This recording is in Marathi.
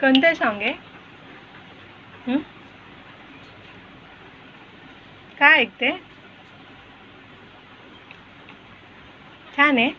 कोणतं सॉन्ग आहे? काय ऐकते? छान आहे.